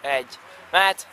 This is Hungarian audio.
egy, mehet!